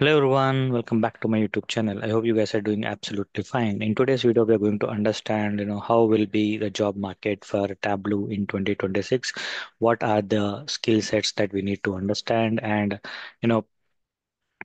Hello everyone, welcome back to my YouTube channel. I hope you guys are doing absolutely fine. In today's video, we are going to understand, you know, how will be the job market for Tableau in 2026. What are the skill sets that we need to understand, and you know,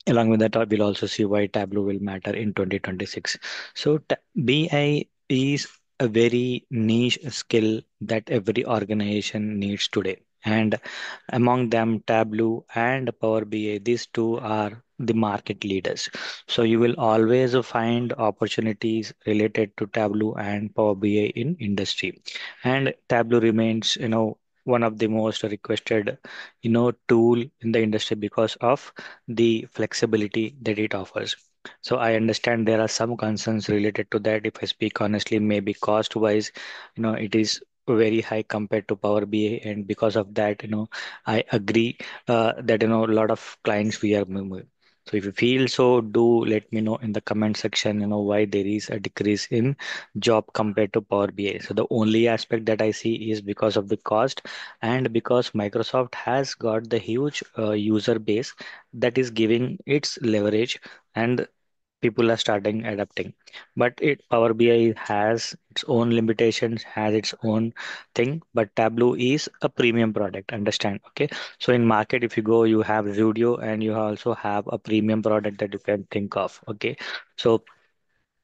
Along with that, uh, we'll also see why Tableau will matter in 2026. So, BI is a very niche skill that every organization needs today. And among them, Tableau and Power BI, these two are the market leaders. So, you will always find opportunities related to Tableau and Power BI in industry. And Tableau remains, you know, one of the most requested, you know, tool in the industry because of the flexibility that it offers. So I understand there are some concerns related to that. If I speak honestly, maybe cost wise, you know, it is very high compared to Power BI, and because of that, you know, I agree uh, that you know a lot of clients we are. So if you feel so, do let me know in the comment section, you know, why there is a decrease in job compared to Power BI. So the only aspect that I see is because of the cost and because Microsoft has got the huge uh, user base that is giving its leverage and people are starting adapting. But it power bi has its own limitations has its own thing but tableau is a premium product understand okay? So in market if you go you have Zudio and you also have a premium product that you can think of okay? So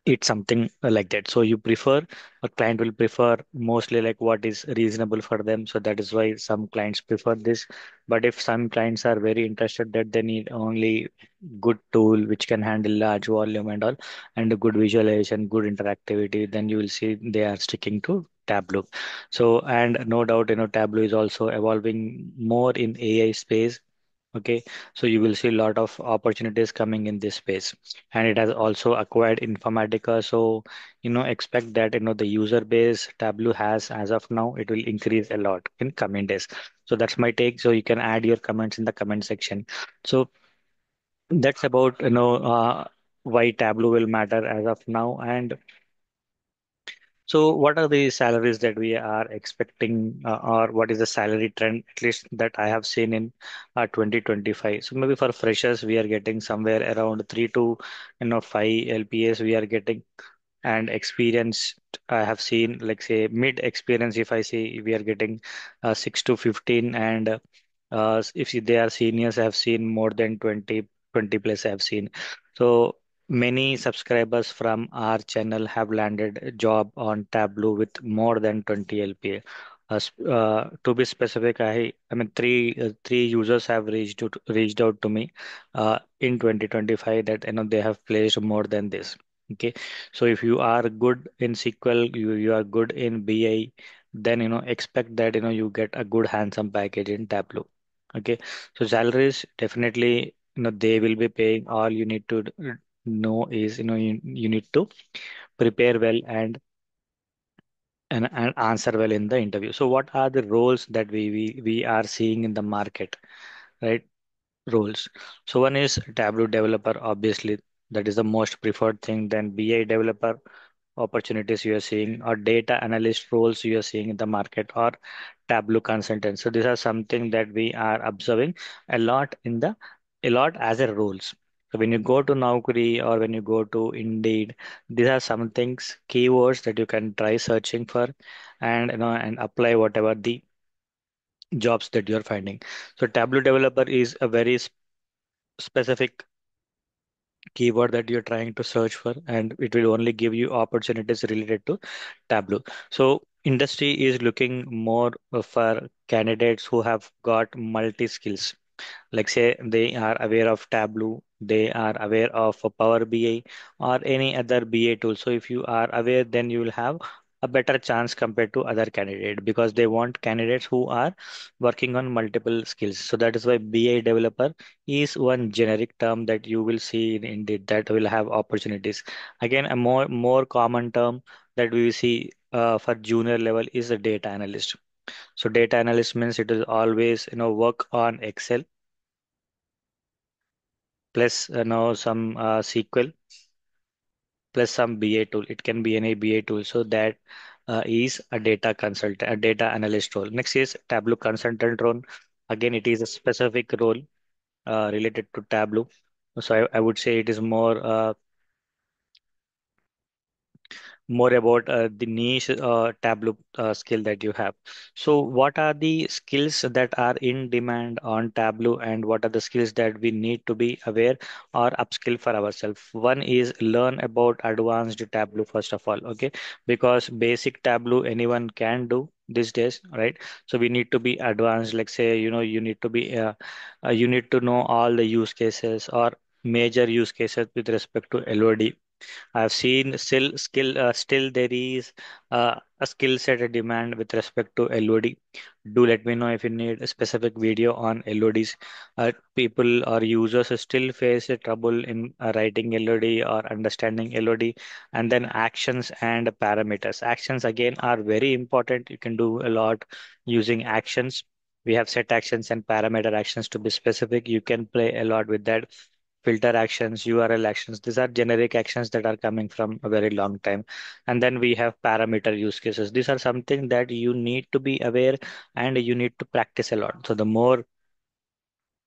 it's something uh, like that. So you prefer a client will prefer mostly like what is reasonable for them. So that is why some clients prefer this. But if some clients are very interested that they need only good tool which can handle large volume and all and a good visualization good interactivity then you will see they are sticking to tableau. So and no doubt you know tableau is also evolving more in ai space Okay, so you will see a lot of opportunities coming in this space, and it has also acquired Informatica. So, you know, expect that you know the user base Tableau has as of now, it will increase a lot in coming days. So that's my take. So you can add your comments in the comment section. So that's about you know uh, why Tableau will matter as of now, and so, what are the salaries that we are expecting, uh, or what is the salary trend, at least that I have seen in uh, 2025? So, maybe for freshers, we are getting somewhere around three to, you know, five LPA we are getting, and experienced, I have seen, like say, mid experience, if I say we are getting uh, six to 15, and uh, uh, if they are seniors, I have seen more than 20, 20 plus I have seen. So, Many subscribers from our channel have landed a job on Tableau with more than 20 LPA. Uh, uh, to be specific, I I mean three uh, three users have reached out, reached out to me uh, in 2025 that you know they have placed more than this. Okay, so if you are good in SQL, you you are good in BI, then you know expect that you know you get a good handsome package in Tableau. Okay, so salaries definitely you know they will be paying all you need to know is you know you, you need to prepare well and, and and answer well in the interview. So what are the roles that we we, we are seeing in the market right? Roles. So one is tableau developer obviously that is the most preferred thing then BI developer opportunities you are seeing or data analyst roles you are seeing in the market or tableau consultant so these are something that we are observing a lot in the a lot as a roles so when you go to Naukri or when you go to Indeed, these are some things, keywords that you can try searching for and you know and apply whatever the jobs that you're finding. So Tableau developer is a very s- specific keyword that you're trying to search for and it will only give you opportunities related to Tableau. So industry is looking more for candidates who have got multi skills like say they are aware of Tableau, they are aware of Power BI or any other BA tool. So if you are aware, then you will have a better chance compared to other candidate because they want candidates who are working on multiple skills. So that is why BI developer is one generic term that you will see in Indeed that will have opportunities. Again, a more more common term that we see uh, for junior level is a data analyst. So data analyst means it will always you know work on Excel plus you know some uh, SQL plus some BA tool. It can be any BA tool. So that uh, is a data consultant, a data analyst role. Next is Tableau consultant role. Again, it is a specific role uh, related to Tableau. So I, I would say it is more uh, more about uh, the niche uh, Tableau uh, skill that you have. So, what are the skills that are in demand on Tableau, and what are the skills that we need to be aware or upskill for ourselves? One is learn about advanced Tableau first of all, okay? Because basic Tableau anyone can do these days, right? So we need to be advanced. Like say, you know, you need to be, uh, you need to know all the use cases or major use cases with respect to LOD I've seen still skill uh, still there is uh, a skill set a demand with respect to LOD. Do let me know if you need a specific video on LODs. Uh, people or users still face a trouble in uh, writing LOD or understanding LOD, and then actions and parameters. Actions again are very important. You can do a lot using actions. We have set actions and parameter actions to be specific. You can play a lot with that filter actions, URL actions. These are generic actions that are coming from a very long time. And then we have parameter use cases. These are something that you need to be aware and you need to practice a lot. So the more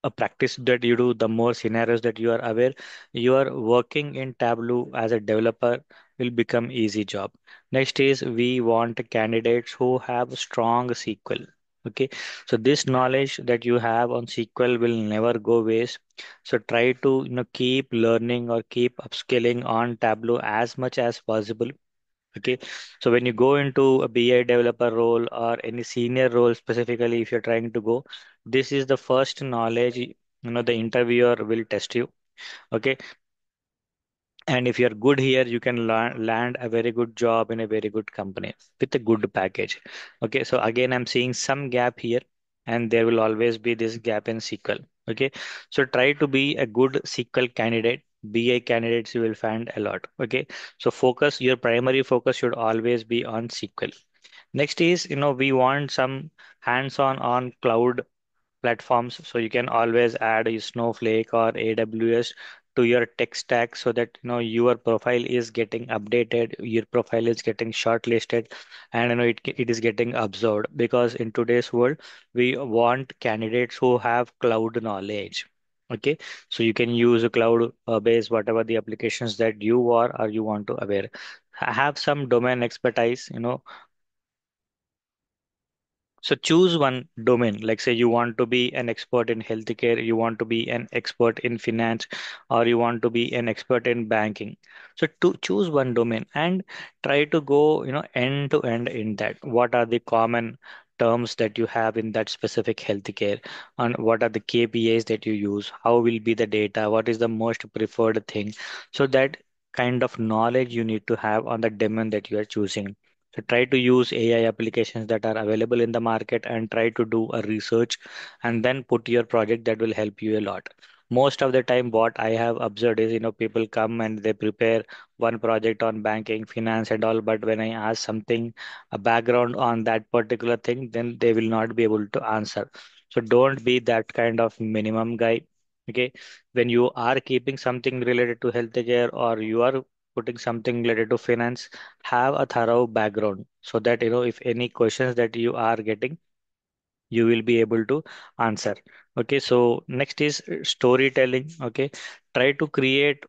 a practice that you do, the more scenarios that you are aware, you are working in Tableau as a developer will become easy job. Next is we want candidates who have strong SQL. Okay, so this knowledge that you have on SQL will never go waste. So try to you know keep learning or keep upskilling on Tableau as much as possible Okay, so when you go into a BI developer role or any senior role specifically, if you're trying to go, this is the first knowledge, you know, the interviewer will test you. Okay, and if you're good here, you can land, land a very good job in a very good company with a good package. Okay, so again, I'm seeing some gap here, and there will always be this gap in SQL. Okay, so try to be a good SQL candidate. BI candidates you will find a lot. Okay, so focus, your primary focus should always be on SQL. Next is, you know, we want some hands-on on cloud platforms. So you can always add a Snowflake or AWS to your tech stack so that you know your profile is getting updated, your profile is getting shortlisted, and you know it it is getting absorbed because in today's world we want candidates who have cloud knowledge. Okay, so you can use a cloud uh, base, whatever the applications that you are or you want to aware. Have some domain expertise, you know, so choose one domain, like say you want to be an expert in healthcare, you want to be an expert in finance, or you want to be an expert in banking. So to choose one domain and try to go, you know, end to end in that. What are the common terms that you have in that specific healthcare, and what are the KPIs that you use? How will be the data? What is the most preferred thing? So that kind of knowledge you need to have on the domain that you are choosing so try to use AI applications that are available in the market and try to do a research and then put your project that will help you a lot. Most of the time, what I have observed is, you know, people come and they prepare one project on banking, finance, and all, but when I ask something, a background on that particular thing, then they will not be able to answer. So don't be that kind of minimum guy. Okay. When you are keeping something related to healthcare or you are putting something related to finance, have a thorough background so that you know if any questions that you are getting, you will be able to answer. Okay, so next is storytelling. Okay, try to create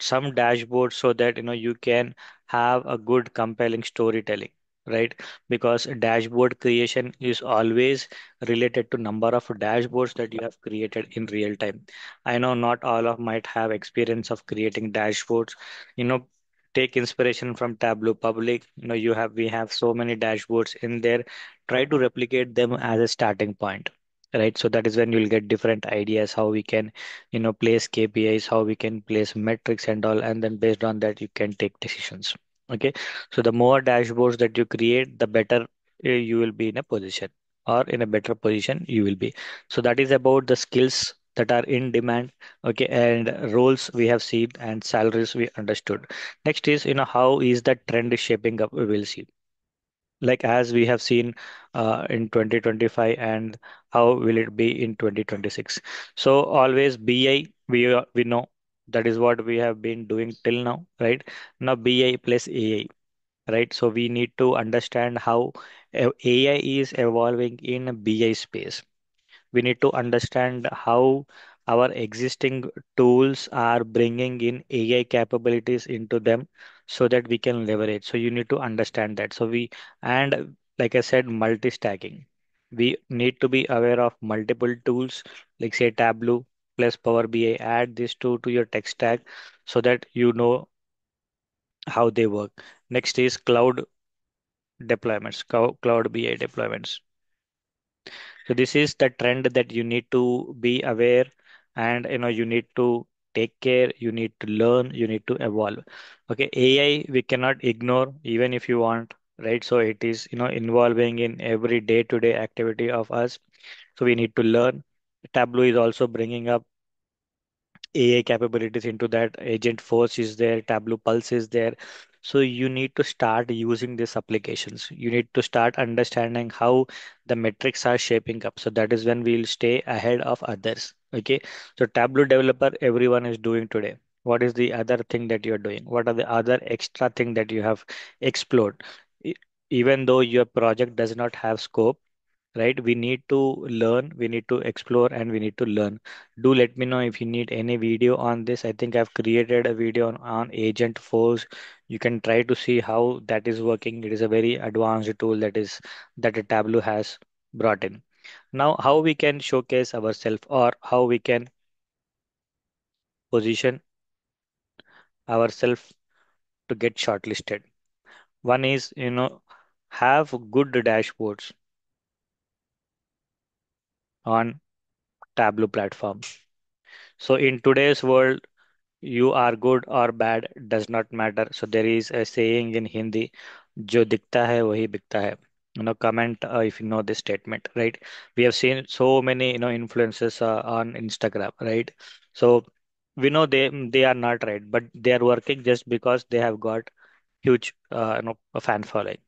some dashboard so that you know you can have a good compelling storytelling right? Because dashboard creation is always related to number of dashboards that you have created in real time. I know not all of might have experience of creating dashboards. You know take inspiration from tableau public. You know you have we have so many dashboards in there. Try to replicate them as a starting point right? So that is when you'll get different ideas how we can you know place KPIs, how we can place metrics and all, and then based on that you can take decisions. Okay, so the more dashboards that you create, the better uh, you will be in a position, or in a better position you will be. So that is about the skills that are in demand. Okay, and roles we have seen and salaries we understood. Next is you know how is that trend shaping up? We will see like as we have seen uh, in 2025 and how will it be in 2026 so always bi we we know that is what we have been doing till now right now bi plus ai right so we need to understand how ai is evolving in bi space we need to understand how our existing tools are bringing in AI capabilities into them so that we can leverage. So you need to understand that. So we, and like I said, multi-stacking. We need to be aware of multiple tools, like say Tableau plus Power BI. Add these two to your tech stack so that you know how they work. Next is cloud deployments, cloud BI deployments. So this is the trend that you need to be aware and you know you need to take care, you need to learn, you need to evolve. Okay, AI we cannot ignore even if you want, right? So it is you know involving in every day-to-day activity of us. So we need to learn. Tableau is also bringing up AI capabilities into that. Agentforce is there, Tableau Pulse is there. So you need to start using these applications. You need to start understanding how the metrics are shaping up. So that is when we'll stay ahead of others. Okay. So Tableau developer, everyone is doing today. What is the other thing that you're doing? What are the other extra thing that you have explored? Even though your project does not have scope, right? We need to learn, we need to explore, and we need to learn. Do let me know if you need any video on this. I think I've created a video on, on Agentforce. You can try to see how that is working. It is a very advanced tool that is that a Tableau has brought in. Now, how we can showcase ourselves or how we can position ourselves to get shortlisted. One is, you know, have good dashboards on Tableau platform. So in today's world, you are good or bad does not matter. So there is a saying in Hindi, जो दिखता है वही बिकता है. You know, comment uh, if you know this statement, right? We have seen so many, you know, influencers uh, on Instagram, right? So we know they they are not right, but they are working just because they have got huge, uh, you know, a fan following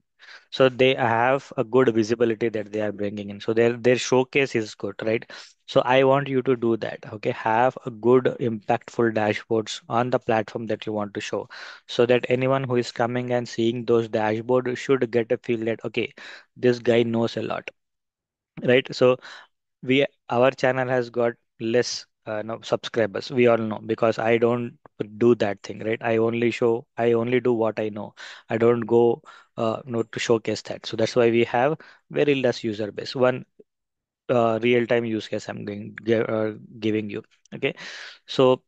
so they have a good visibility that they are bringing in. So their their showcase is good right? So i want you to do that okay? Have a good impactful dashboards on the platform that you want to show so that anyone who is coming and seeing those dashboards should get a feel that okay this guy knows a lot right? So we our channel has got less uh, no, subscribers. We all know because i don't do that thing right? I only show i only do what i know. I don't go uh, no to showcase that. So that's why we have very less user base. One uh, real time use case i'm going uh, giving you okay? So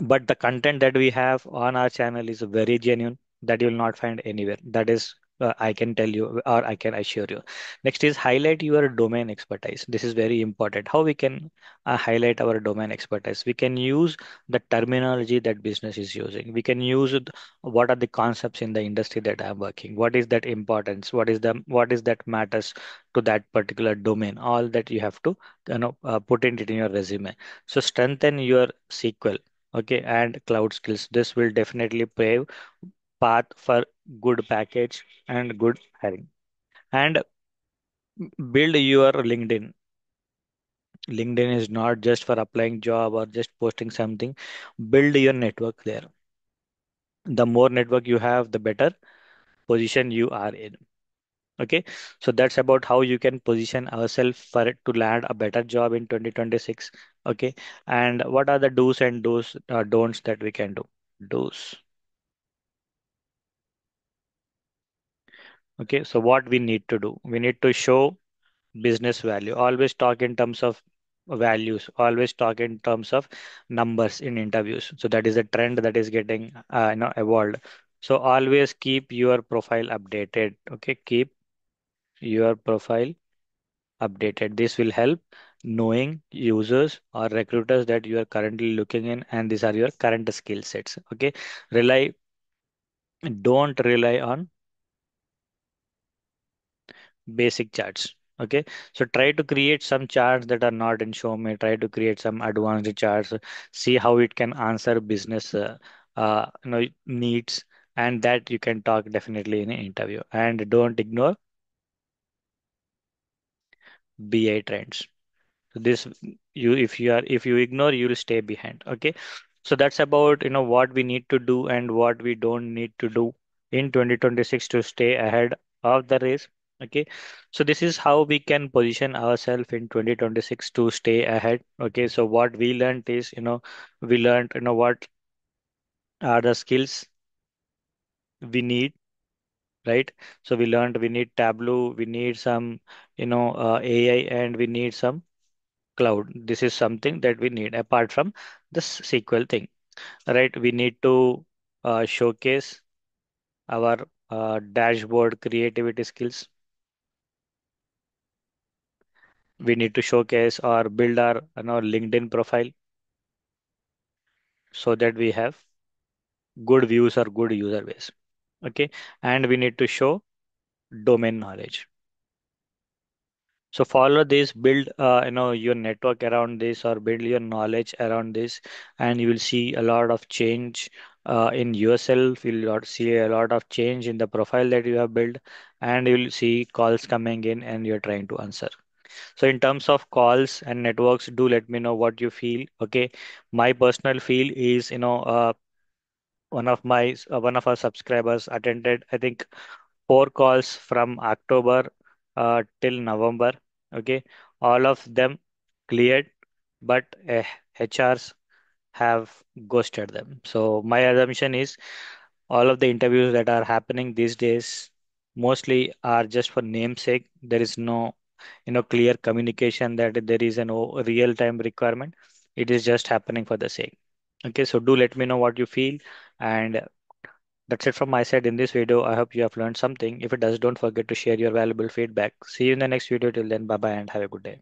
but the content that we have on our channel is very genuine. That you will not find anywhere. That is uh, i can tell you or i can assure you. Next is highlight your domain expertise. This is very important. How we can uh, highlight our domain expertise? We can use the terminology that business is using. We can use what are the concepts in the industry that i'm working? What is that importance? What is the what is that matters to that particular domain? All that you have to you know uh, put it in your resume. So strengthen your sql okay and cloud skills. This will definitely pave path for good package and good hiring. And build your linkedin. Linkedin is not just for applying job or just posting something. Build your network there. The more network you have the better position you are in. Okay? So that's about how you can position ourselves for it to land a better job in 2026 okay? And what are the do's and do's uh, don'ts that we can do? Do's okay so what we need to do? We need to show business value. Always talk in terms of values. Always talk in terms of numbers in interviews. So that is a trend that is getting uh, you know evolved. So always keep your profile updated. Okay keep your profile updated. This will help knowing users or recruiters that you are currently looking in and these are your current skill sets. Okay rely don't rely on basic charts. Okay, so try to create some charts that are not in Show Me. Try to create some advanced charts. See how it can answer business uh, uh, you know, needs, and that you can talk definitely in an interview. And don't ignore BI trends. So this you if you are if you ignore, you will stay behind. Okay, so that's about you know what we need to do and what we don't need to do in 2026 to stay ahead of the race Okay, so this is how we can position ourselves in 2026 to stay ahead. Okay, so what we learned is, you know, we learned, you know, what are the skills we need, right? So we learned we need Tableau, we need some, you know, uh, AI, and we need some cloud. This is something that we need apart from this SQL thing, right? We need to uh, showcase our uh, dashboard creativity skills. We need to showcase or build our, you know, LinkedIn profile so that we have good views or good user base. Okay. And we need to show domain knowledge. So follow this, build uh, you know your network around this or build your knowledge around this, and you will see a lot of change uh, in yourself. You'll see a lot of change in the profile that you have built, and you'll see calls coming in and you're trying to answer. So in terms of calls and networks, do let me know what you feel. Okay, my personal feel is you know uh, one of my uh, one of our subscribers attended I think four calls from October uh, till November. Okay, all of them cleared, but uh, HRs have ghosted them. So my assumption is all of the interviews that are happening these days mostly are just for namesake. There is no, you know, clear communication that there is an o- real-time requirement. It is just happening for the sake. Okay, so do let me know what you feel and that's it from my side in this video. I hope you have learned something. If it does, don't forget to share your valuable feedback. See you in the next video. Till then, bye bye and have a good day.